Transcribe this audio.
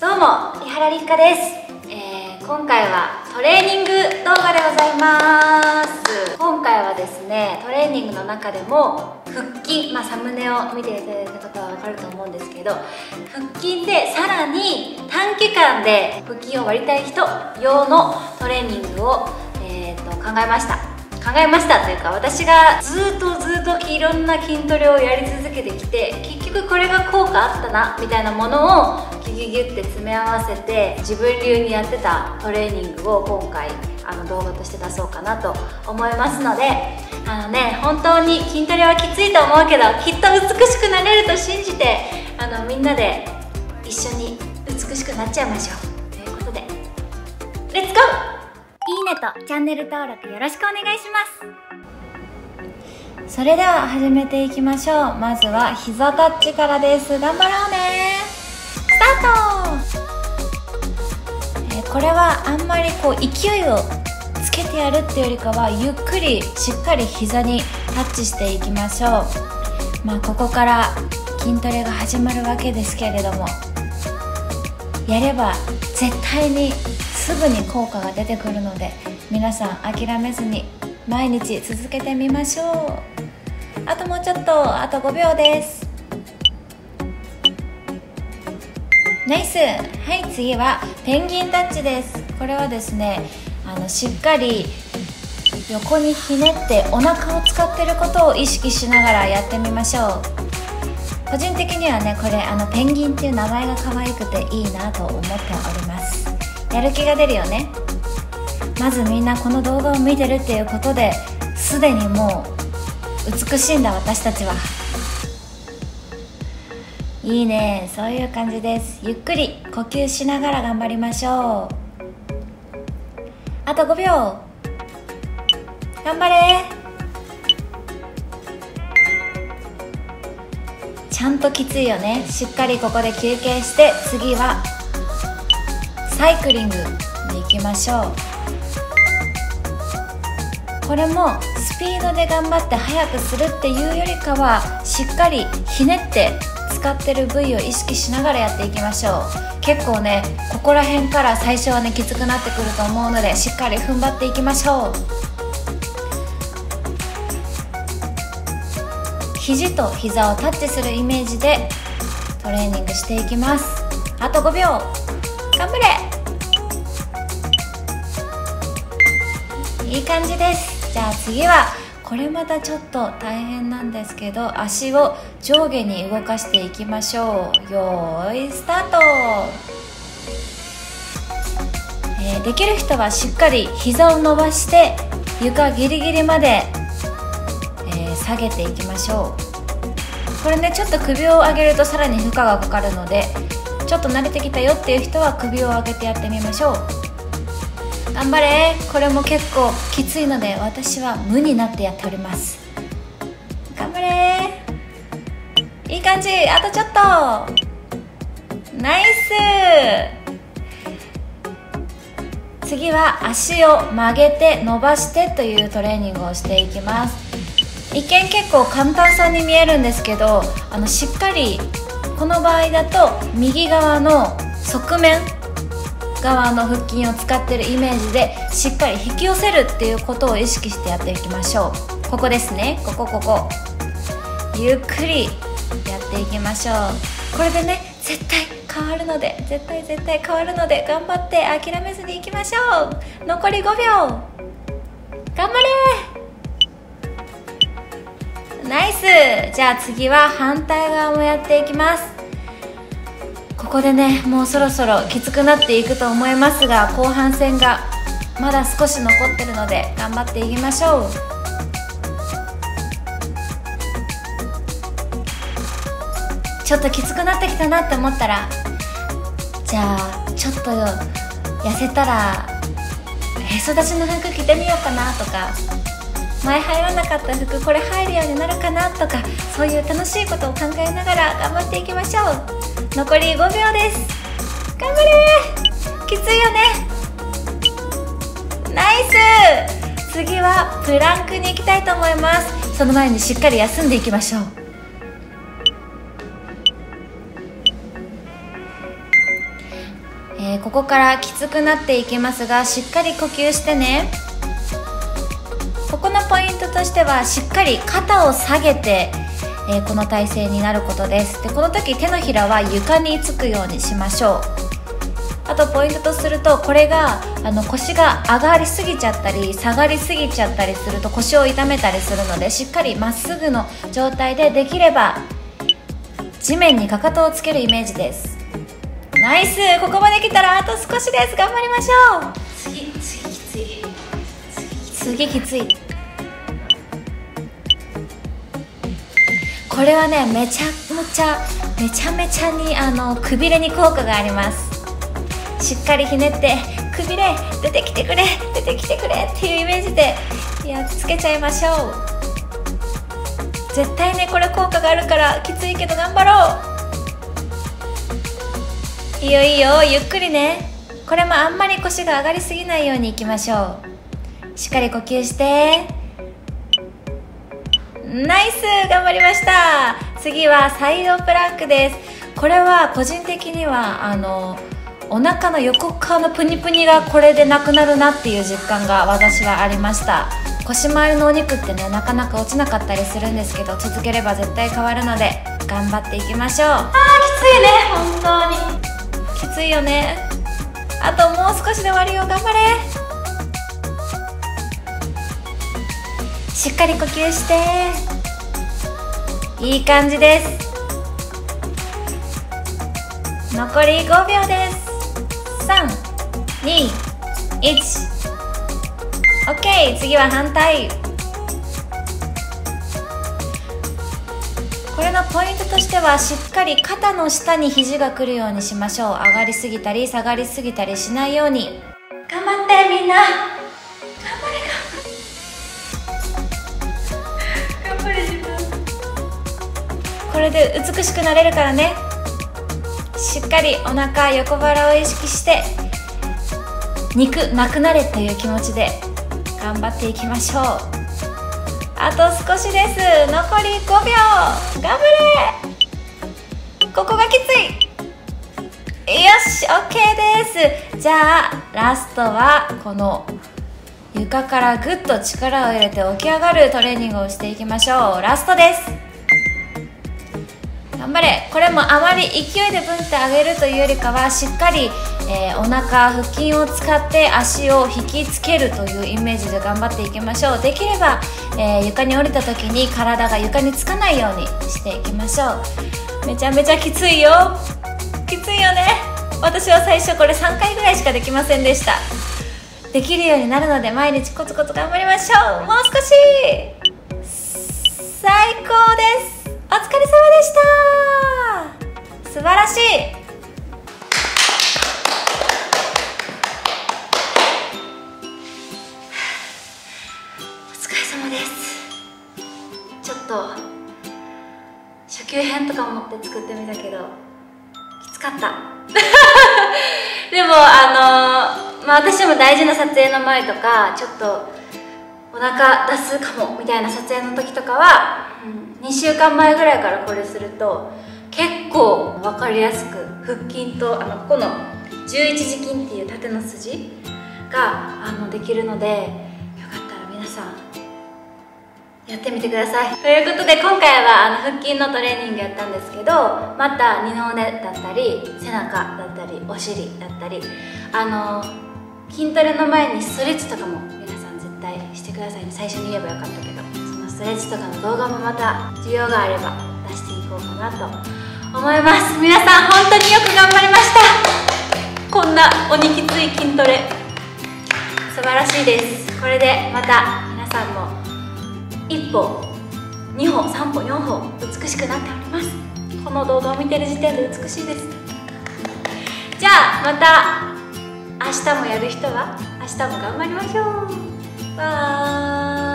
どうも伊原立花です、えー今回はトレーニング動画でございます。今回はですねトレーニングの中でも腹筋、まあ、サムネを見ていただいた方は分かると思うんですけど腹筋でさらに短期間で腹筋を割りたい人用のトレーニングを、えーと考えました。考えましたというか私がずっとずっといろんな筋トレをやり続けてきて結局これが効果あったなみたいなものをギギギュって詰め合わせて自分流にやってたトレーニングを今回あの動画として出そうかなと思いますのであのね本当に筋トレはきついと思うけどきっと美しくなれると信じてあのみんなで一緒に美しくなっちゃいましょう。ということでレッツゴー!いいねとチャンネル登録よろしくお願いします。それでは始めていきましょう。まずは膝タッチからです。頑張ろうね。スタート、えーこれはあんまりこう勢いをつけてやるっていうよりかはゆっくりしっかり膝にタッチしていきましょう。まあここから筋トレが始まるわけですけれども。やれば絶対にすぐに効果が出てくるので皆さん諦めずに毎日続けてみましょう。あともうちょっとあと5秒です。ナイス。はい次はペンギンタッチです。これはですねあのしっかり横にひねってお腹を使ってることを意識しながらやってみましょう。個人的にはねこれあのペンギンっていう名前が可愛くていいなと思っております。やる気が出るよね。まずみんなこの動画を見てるっていうことですでにもう美しいんだ私たちは。いいね。そういう感じです。ゆっくり呼吸しながら頑張りましょう。あと5秒。頑張れ。ちゃんときついよね。しっかりここで休憩して次はサイクリングに行きましょう。これもスピードで頑張って速くするっていうよりかはしっかりひねって使ってる部位を意識しながらやっていきましょう。結構ねここら辺から最初はねきつくなってくると思うのでしっかり踏ん張っていきましょう。肘と膝をタッチするイメージでトレーニングしていきます。あと5秒。頑張れ。いい感じです。じゃあ次はこれまたちょっと大変なんですけど足を上下に動かしていきましょう。よーいスタート、えーできる人はしっかり膝を伸ばして床ギリギリまで、えー下げていきましょう。これねちょっと首を上げるとさらに負荷がかかるのでちょっと慣れてきたよっていう人は首を上げてやってみましょう。頑張れ。これも結構きついので私は無になってやっております。頑張れ。いい感じ。あとちょっと。ナイス。次は足を曲げて伸ばしてというトレーニングをしていきます。一見結構簡単そうに見えるんですけどあのしっかりこの場合だと右側の側面側の腹筋を使ってるイメージでしっかり引き寄せるっていうことを意識してやっていきましょう。ここですね。ここここ。ゆっくりやっていきましょう。これでね絶対変わるので絶対絶対変わるので頑張って諦めずにいきましょう。残り5秒。頑張れ。ナイス。じゃあ次は反対側もやっていきます。ここでねもうそろそろきつくなっていくと思いますが後半戦がまだ少し残ってるので頑張っていきましょう。ちょっときつくなってきたなって思ったらじゃあちょっと痩せたらへそ出しの服着てみようかなとか前入らなかった服これ入るようになるかなとかそういう楽しいことを考えながら頑張っていきましょう。残り5秒です。頑張れきついよね。ナイス。次はプランクに行きたいと思います。その前にしっかり休んでいきましょう。えー、ここからきつくなっていきますがしっかり呼吸してね。ここのポイントとしてはしっかり肩を下げて、えー、この体勢になることです。でこの時手のひらは床につくようにしましょう。あとポイントとするとこれがあの腰が上がりすぎちゃったり下がりすぎちゃったりすると腰を痛めたりするのでしっかりまっすぐの状態でできれば地面にかかとをつけるイメージです。ナイス！ここまで来たらあと少しです。頑張りましょう。次次きつい次きついこれはねめちゃめちゃめちゃめちゃにあのくびれに効果があります。しっかりひねってくびれ出てきてくれ出てきてくれっていうイメージでやっつけちゃいましょう。絶対ねこれ効果があるからきついけど頑張ろう。いいよいいよゆっくりね。これもあんまり腰が上がりすぎないようにいきましょう。しっかり呼吸して。ナイス頑張りました。次はサイドプランクです。これは個人的にはあのお腹の横側のプニプニがこれでなくなるなっていう実感が私はありました。腰回りのお肉ってねなかなか落ちなかったりするんですけど続ければ絶対変わるので頑張っていきましょう。あーきついね本当に。きついよね。あともう少しで終わるよ頑張れしっかり呼吸して。いい感じです。残り5秒です。321 OK 次は反対。これのポイントとしてはしっかり肩の下に肘がくるようにしましょう。上がりすぎたり下がりすぎたりしないように。頑張ってみんな。れで美しくなれるからね。しっかりお腹横腹を意識して肉なくなれという気持ちで頑張っていきましょう。あと少しです。残り5秒。頑張れ。ここがきつい。よし OK です。じゃあラストはこの床からぐっと力を入れて起き上がるトレーニングをしていきましょう。ラストです。頑張れ。これもあまり勢いでブンって上げるというよりかはしっかりえー、お腹腹筋を使って足を引きつけるというイメージで頑張っていきましょう。できれば、えー、床に降りた時に体が床につかないようにしていきましょう。めちゃめちゃきついよ。きついよね。私は最初これ3回ぐらいしかできませんでした。できるようになるので毎日コツコツ頑張りましょう。もう少し。最高です。お疲れ様でした。素晴らしい。と初級編とか思って作ってみたけどきつかった。でもあのまあ私も大事な撮影の前とかちょっとお腹出すかもみたいな撮影の時とかは、うん、2週間前ぐらいからこれすると結構分かりやすく腹筋とあのここの11字筋っていう縦の筋があのできるのでよかったら皆さんやってみてください。ということで今回はあの腹筋のトレーニングやったんですけどまた二の腕だったり背中だったりお尻だったりあの筋トレの前にストレッチとかも絶対してくださいね。最初に言えばよかったけど。そのストレッチとかの動画もまた需要があれば出していこうかなと思います。皆さん本当によく頑張りました。こんな鬼きつい筋トレ。素晴らしいです。これでまた皆さんも1歩2歩3歩4歩美しくなっております。この動画を見てる時点で美しいです。じゃあまた明日もやる人は明日も頑張りましょう。バイ